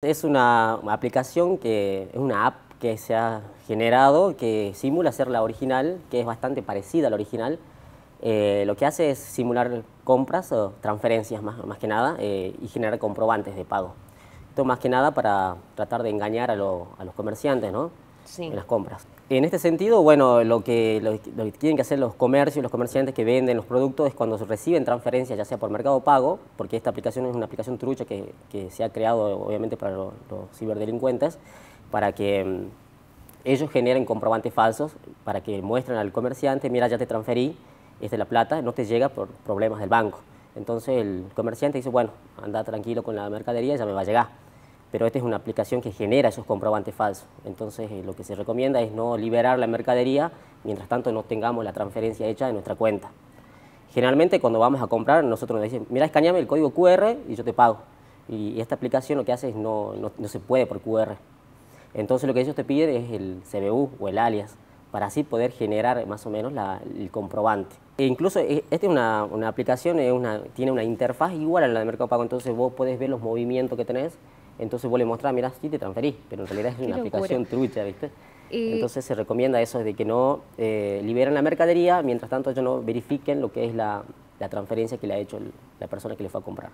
Es una aplicación que es una app que se ha generado que simula ser la original, que es bastante parecida a la original. Eh, lo que hace es simular compras o transferencias más, más que nada eh, y generar comprobantes de pago. Esto más que nada para tratar de engañar a, los comerciantes ¿no? En las compras. En este sentido, bueno, lo que, tienen que hacer los comercios, los comerciantes que venden los productos es cuando reciben transferencias, ya sea por Mercado Pago, porque esta aplicación es una aplicación trucha que, se ha creado obviamente para los, ciberdelincuentes, para que mm, ellos generen comprobantes falsos, para que muestren al comerciante, mira, ya te transferí, esta es la plata, no te llega por problemas del banco. Entonces el comerciante dice, bueno, anda tranquilo con la mercadería, ya me va a llegar pero esta es una aplicación que genera esos comprobantes falsos. Entonces, eh, lo que se recomienda es no liberar la mercadería mientras tanto no tengamos la transferencia hecha de nuestra cuenta. Generalmente, cuando vamos a comprar, nosotros nos dicen, mira, escaneame el código QR y yo te pago. Y esta aplicación lo que hace es no, no, se puede por QR. Entonces, lo que ellos te piden es el CBU o el alias, para así poder generar más o menos el comprobante. E incluso eh, esta es una, una aplicación, es una, tiene una interfaz igual a la de Mercado Pago, entonces vos podés ver los movimientos que tenés entonces vos le mostrás, mirá, sí te transferís, pero en realidad es una aplicación trucha, ¿viste? Entonces se recomienda eso de que no eh, liberen la mercadería, mientras tanto ellos no verifiquen lo que es la, la transferencia que le ha hecho la persona que le fue a comprar.